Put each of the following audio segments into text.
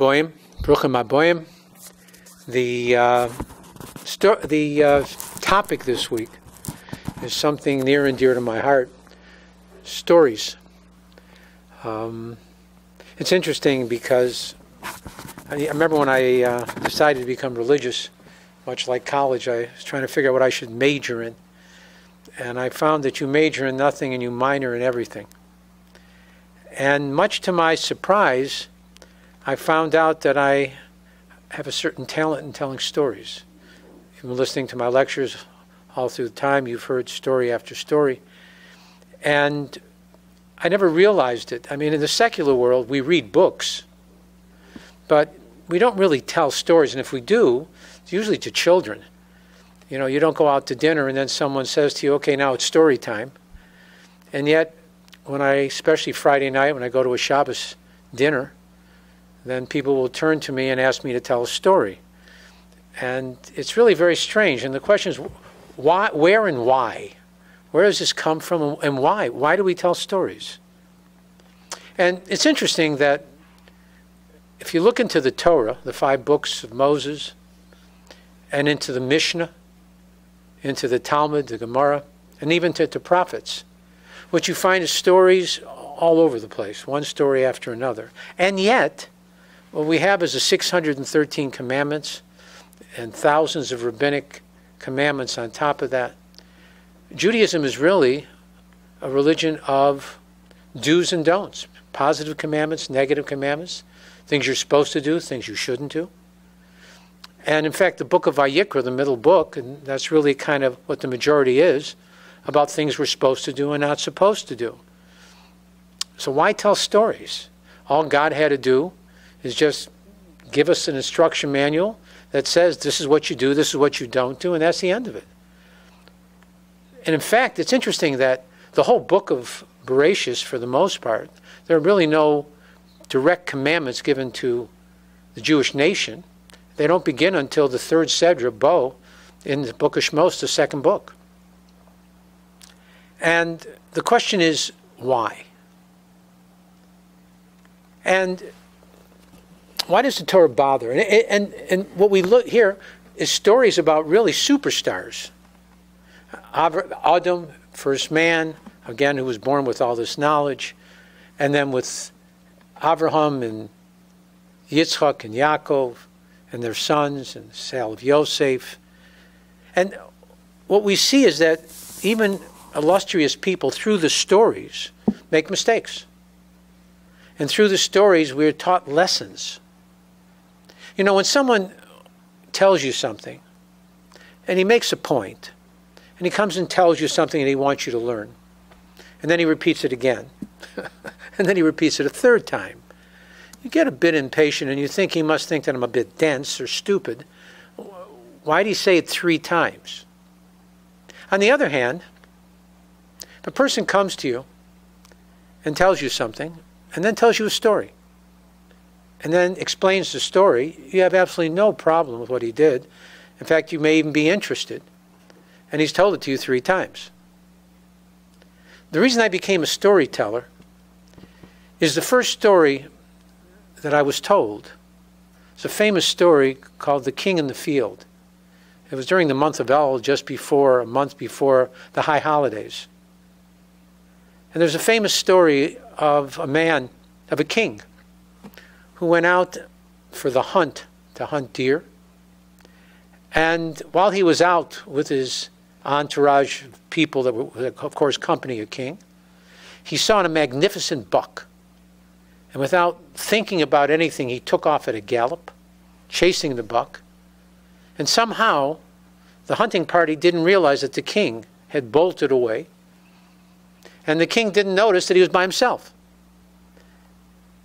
Boyim, Bruchim Aboyim. The, uh, sto- the uh, topic this week is something near and dear to my heart stories. Um, it's interesting because I, I remember when I uh, decided to become religious, much like college, I was trying to figure out what I should major in. And I found that you major in nothing and you minor in everything. And much to my surprise, I found out that I have a certain talent in telling stories. You've been listening to my lectures all through the time, you've heard story after story. And I never realized it. I mean, in the secular world, we read books, but we don't really tell stories. And if we do, it's usually to children. You know, you don't go out to dinner and then someone says to you, okay, now it's story time. And yet, when I, especially Friday night, when I go to a Shabbos dinner, then people will turn to me and ask me to tell a story. And it's really very strange. And the question is, why, where and why? Where does this come from and why? Why do we tell stories? And it's interesting that if you look into the Torah, the five books of Moses, and into the Mishnah, into the Talmud, the Gemara, and even to the prophets, what you find is stories all over the place, one story after another. And yet, what we have is the 613 commandments and thousands of rabbinic commandments on top of that. Judaism is really a religion of do's and don'ts positive commandments, negative commandments, things you're supposed to do, things you shouldn't do. And in fact, the book of Vayikra, the middle book, and that's really kind of what the majority is, about things we're supposed to do and not supposed to do. So why tell stories? All God had to do is just give us an instruction manual that says this is what you do, this is what you don't do, and that's the end of it. And in fact, it's interesting that the whole book of Bereshis, for the most part, there are really no direct commandments given to the Jewish nation. They don't begin until the third Sedra, Bo, in the book of Shmos, the second book. And the question is, why? And why does the Torah bother? And, and, and what we look here is stories about really superstars. Adam, first man, again, who was born with all this knowledge, and then with Abraham and Yitzchak and Yaakov and their sons and sale of Yosef. And what we see is that even illustrious people, through the stories, make mistakes. And through the stories, we're taught lessons. You know, when someone tells you something and he makes a point, and he comes and tells you something and he wants you to learn, and then he repeats it again, and then he repeats it a third time, you get a bit impatient and you think he must think that I'm a bit dense or stupid. Why did he say it three times? On the other hand, the person comes to you and tells you something and then tells you a story and then explains the story, you have absolutely no problem with what he did. In fact, you may even be interested. And he's told it to you three times. The reason I became a storyteller is the first story that I was told. It's a famous story called The King in the Field. It was during the month of Elul, just before, a month before the high holidays. And there's a famous story of a man, of a king, who went out for the hunt, to hunt deer. And while he was out with his entourage of people that were, of course, company a king, he saw a magnificent buck. And without thinking about anything, he took off at a gallop, chasing the buck. And somehow, the hunting party didn't realize that the king had bolted away and the king didn't notice that he was by himself.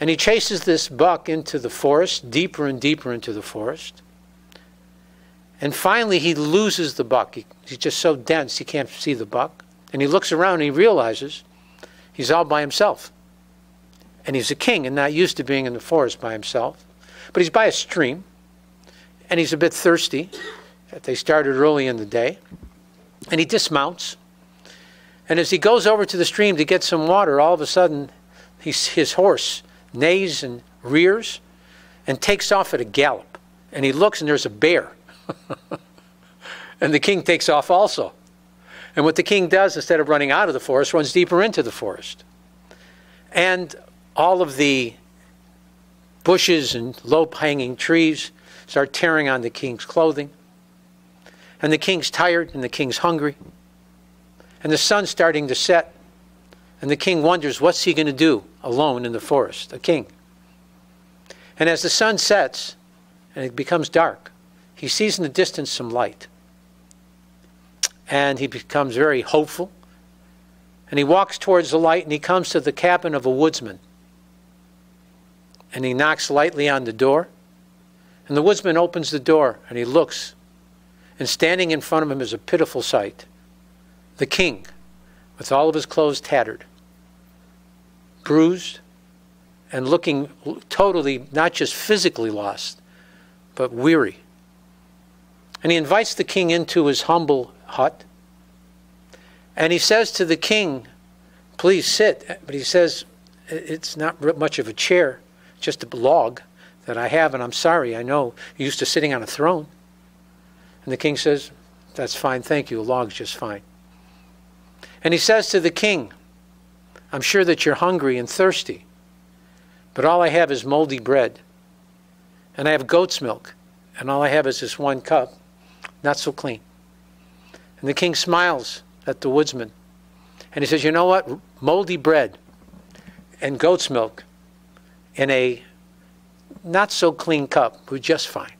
And he chases this buck into the forest, deeper and deeper into the forest. And finally, he loses the buck. He, he's just so dense, he can't see the buck. And he looks around and he realizes he's all by himself. And he's a king and not used to being in the forest by himself. But he's by a stream and he's a bit thirsty. They started early in the day. And he dismounts and as he goes over to the stream to get some water, all of a sudden his horse neighs and rears, and takes off at a gallop. And he looks and there's a bear. and the king takes off also. And what the king does, instead of running out of the forest, runs deeper into the forest. And all of the bushes and low hanging trees start tearing on the king's clothing. And the king's tired and the king's hungry. And the sun's starting to set. And the king wonders, what's he going to do alone in the forest? A king. And as the sun sets and it becomes dark, he sees in the distance some light. And he becomes very hopeful. And he walks towards the light and he comes to the cabin of a woodsman. And he knocks lightly on the door. And the woodsman opens the door and he looks. And standing in front of him is a pitiful sight the king, with all of his clothes tattered, bruised, and looking totally, not just physically lost, but weary. And he invites the king into his humble hut. And he says to the king, Please sit. But he says, It's not much of a chair, just a log that I have, and I'm sorry, I know you're used to sitting on a throne. And the king says, That's fine, thank you, a log's just fine. And he says to the king, I'm sure that you're hungry and thirsty, but all I have is moldy bread, and I have goat's milk, and all I have is this one cup, not so clean. And the king smiles at the woodsman, and he says, You know what? Moldy bread and goat's milk in a not so clean cup would just fine.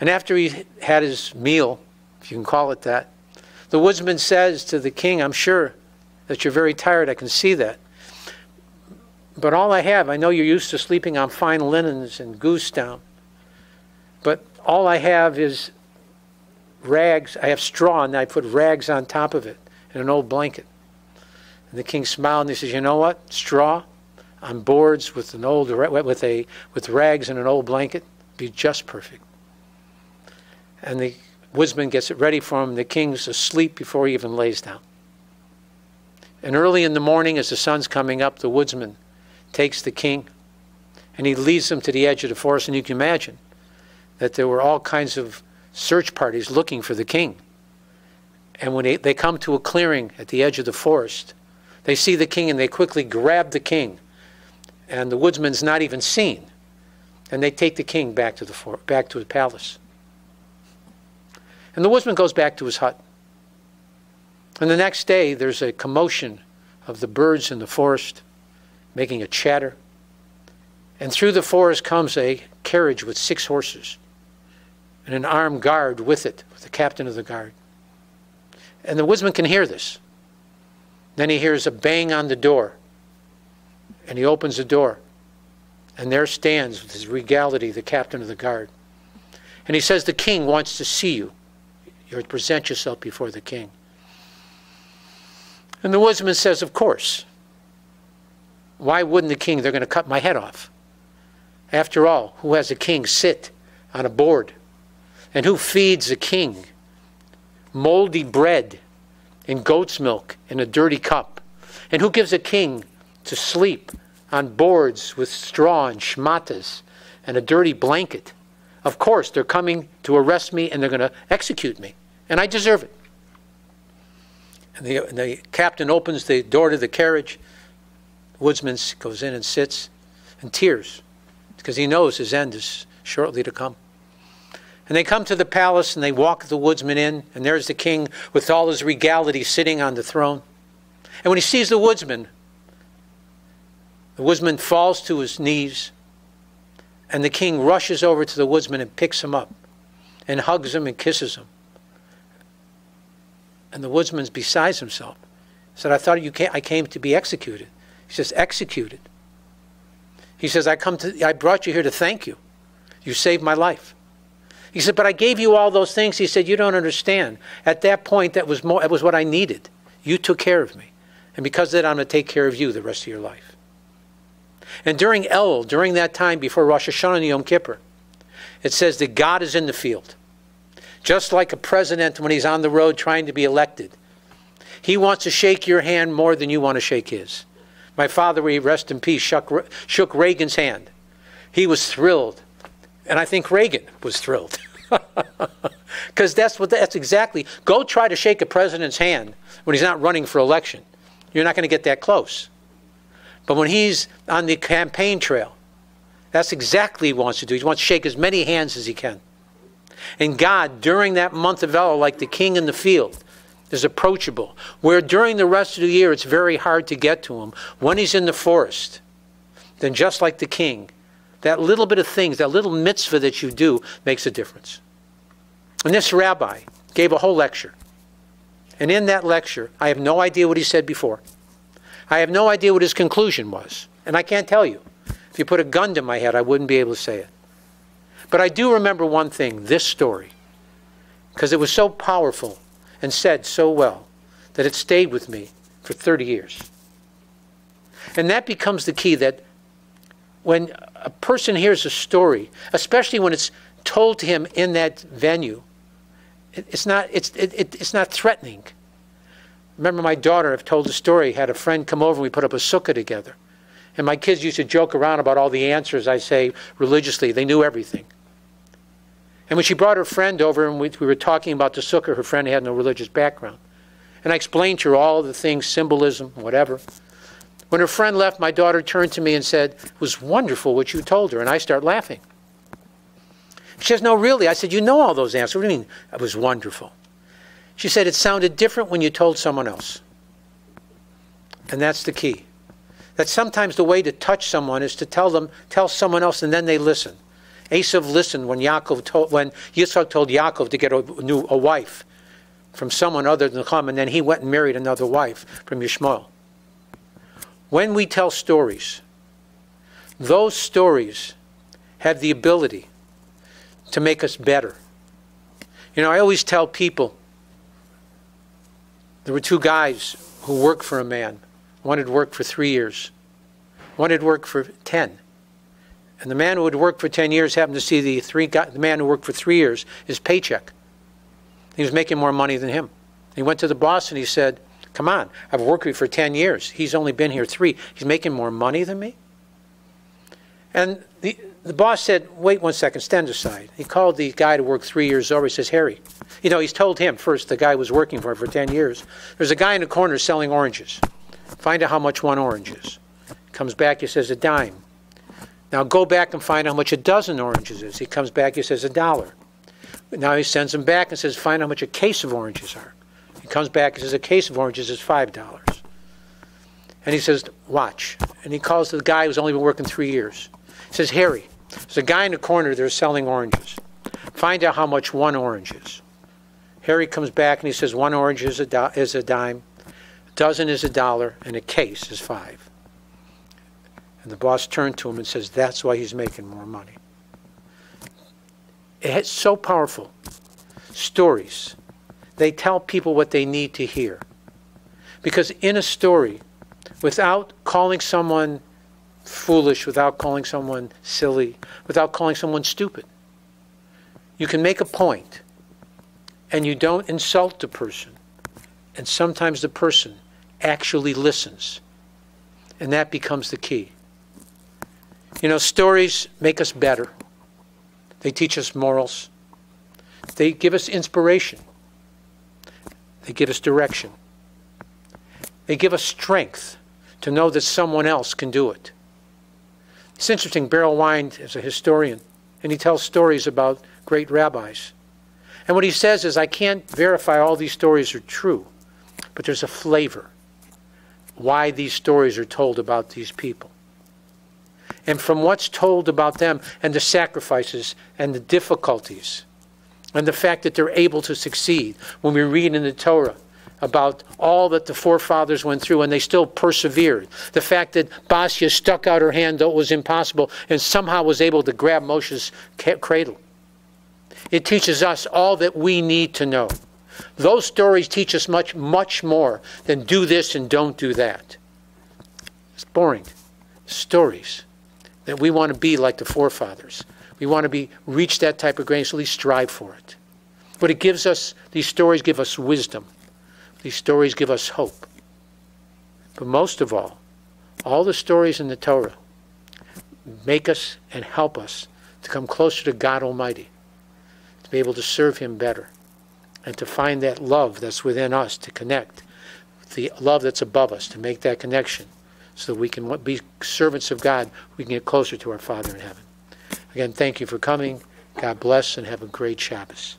And after he had his meal, if you can call it that, the woodsman says to the king, I'm sure that you're very tired. I can see that. But all I have, I know you're used to sleeping on fine linens and goose down. But all I have is rags. I have straw, and I put rags on top of it and an old blanket. And the king smiled and he says, You know what? Straw on boards with an old with a with rags and an old blanket be just perfect. And the woodsman gets it ready for him. The king's asleep before he even lays down. And early in the morning, as the sun's coming up, the woodsman takes the king and he leads them to the edge of the forest. And you can imagine that there were all kinds of search parties looking for the king. And when they, they come to a clearing at the edge of the forest, they see the king and they quickly grab the king. And the woodsman's not even seen. And they take the king back to the, back to the palace. And the woodsman goes back to his hut. And the next day, there's a commotion of the birds in the forest making a chatter. And through the forest comes a carriage with six horses and an armed guard with it, with the captain of the guard. And the woodsman can hear this. Then he hears a bang on the door. And he opens the door. And there stands, with his regality, the captain of the guard. And he says, The king wants to see you. You're to present yourself before the king. And the woodsman says, Of course. Why wouldn't the king? They're going to cut my head off. After all, who has a king sit on a board? And who feeds a king? Moldy bread and goat's milk in a dirty cup. And who gives a king to sleep on boards with straw and shmatas and a dirty blanket? Of course, they're coming to arrest me and they're going to execute me. And I deserve it. And the, and the captain opens the door to the carriage. The woodsman goes in and sits and tears because he knows his end is shortly to come. And they come to the palace and they walk the woodsman in, and there's the king with all his regality sitting on the throne. And when he sees the woodsman, the woodsman falls to his knees and the king rushes over to the woodsman and picks him up and hugs him and kisses him. And the woodsman's besides himself. He said, I thought you came, I came to be executed. He says, executed. He says, I come to I brought you here to thank you. You saved my life. He said, but I gave you all those things. He said, you don't understand. At that point, that was more, that was what I needed. You took care of me. And because of that, I'm going to take care of you the rest of your life. And during El, during that time before Rosh Hashanah and Yom Kippur, it says that God is in the field. Just like a president when he's on the road trying to be elected. He wants to shake your hand more than you want to shake his. My father, we rest in peace, shook, shook Reagan's hand. He was thrilled. And I think Reagan was thrilled. Because that's what that's exactly. Go try to shake a president's hand when he's not running for election. You're not going to get that close. But when he's on the campaign trail, that's exactly what he wants to do. He wants to shake as many hands as he can. And God, during that month of Elul, like the king in the field, is approachable. Where during the rest of the year it's very hard to get to him. When he's in the forest, then just like the king, that little bit of things, that little mitzvah that you do makes a difference. And this rabbi gave a whole lecture. And in that lecture, I have no idea what he said before. I have no idea what his conclusion was. And I can't tell you. If you put a gun to my head, I wouldn't be able to say it. But I do remember one thing this story, because it was so powerful and said so well that it stayed with me for 30 years. And that becomes the key that when a person hears a story, especially when it's told to him in that venue, it's not, it's, it, it, it's not threatening. Remember, my daughter, I've told the story, had a friend come over and we put up a sukkah together. And my kids used to joke around about all the answers I say religiously. They knew everything. And when she brought her friend over and we, we were talking about the sukkah, her friend had no religious background. And I explained to her all the things, symbolism, whatever. When her friend left, my daughter turned to me and said, It was wonderful what you told her. And I start laughing. She says, No, really. I said, You know all those answers. What do you mean? It was wonderful. She said, It sounded different when you told someone else. And that's the key. That sometimes the way to touch someone is to tell them, tell someone else, and then they listen. Esav listened when Yaakov told, when Yitzchak told Yaakov to get a new a wife from someone other than Chum, and then he went and married another wife from Yishmael. When we tell stories, those stories have the ability to make us better. You know, I always tell people there were two guys who worked for a man. One had worked for three years, one had worked for 10. And the man who had worked for 10 years happened to see the, three guy, the man who worked for three years, his paycheck. He was making more money than him. He went to the boss and he said, Come on, I've worked with you for 10 years. He's only been here three. He's making more money than me? And the, the boss said, Wait one second, stand aside. He called the guy to work three years over. He says, Harry, you know, he's told him first, the guy was working for him for 10 years. There's a guy in the corner selling oranges. Find out how much one orange is. Comes back, he says, A dime. Now go back and find how much a dozen oranges is. He comes back, he says a dollar. Now he sends them back and says, find how much a case of oranges are. He comes back and says, a case of oranges is five dollars. And he says, watch. And he calls the guy who's only been working three years. He says, Harry, there's a guy in the corner there selling oranges. Find out how much one orange is. Harry comes back and he says, one orange is a, is a dime, a dozen is a dollar, and a case is five. And the boss turned to him and says, That's why he's making more money. It's so powerful. Stories. They tell people what they need to hear. Because in a story, without calling someone foolish, without calling someone silly, without calling someone stupid, you can make a point and you don't insult the person. And sometimes the person actually listens. And that becomes the key. You know, stories make us better. They teach us morals. They give us inspiration. They give us direction. They give us strength to know that someone else can do it. It's interesting, Berel Wein is a historian, and he tells stories about great rabbis. And what he says is, I can't verify all these stories are true, but there's a flavor why these stories are told about these people and from what's told about them and the sacrifices and the difficulties and the fact that they're able to succeed. When we read in the Torah about all that the forefathers went through and they still persevered, the fact that Basia stuck out her hand though it was impossible and somehow was able to grab Moshe's cradle. It teaches us all that we need to know. Those stories teach us much, much more than do this and don't do that. It's boring. Stories that we want to be like the forefathers. We want to be reach that type of grace, at least strive for it. But it gives us, these stories give us wisdom. These stories give us hope. But most of all, all the stories in the Torah make us and help us to come closer to God Almighty, to be able to serve Him better, and to find that love that's within us to connect, the love that's above us, to make that connection, so that we can be servants of God, we can get closer to our Father in heaven. Again, thank you for coming. God bless and have a great Shabbos.